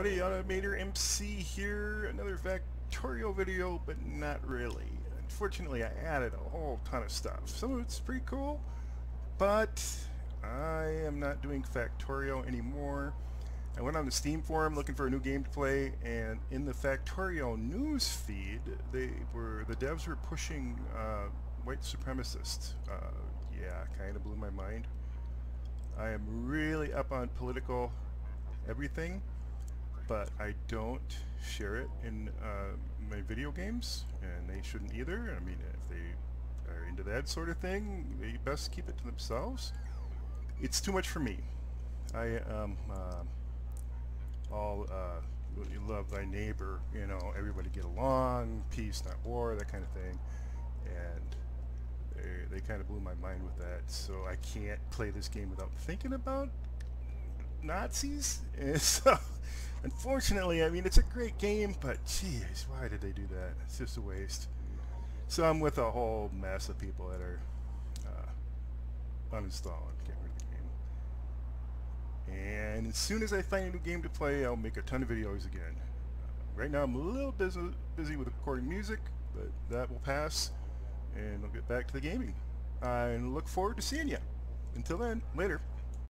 everybody, Automator MC here, another Factorio video, but not really. Unfortunately, I added a whole ton of stuff. Some of it's pretty cool, but I am not doing Factorio anymore. I went on the Steam forum looking for a new game to play, and in the Factorio news feed, they were the devs were pushing uh, white supremacist. Uh, yeah, kind of blew my mind. I am really up on political everything, but I don't share it in uh, my video games, and they shouldn't either. I mean, if they are into that sort of thing, they best keep it to themselves. It's too much for me. I um uh, all uh, you love thy neighbor, you know, everybody get along, peace not war, that kind of thing, and they, they kind of blew my mind with that. So I can't play this game without thinking about Nazis. And so, unfortunately, I mean, it's a great game, but jeez, why did they do that? It's just a waste. So I'm with a whole mess of people that are uh, uninstalling, getting rid of the game. And as soon as I find a new game to play, I'll make a ton of videos again. Uh, right now I'm a little busy, busy with recording music, but that will pass, and I'll get back to the gaming. I look forward to seeing you. Until then, later.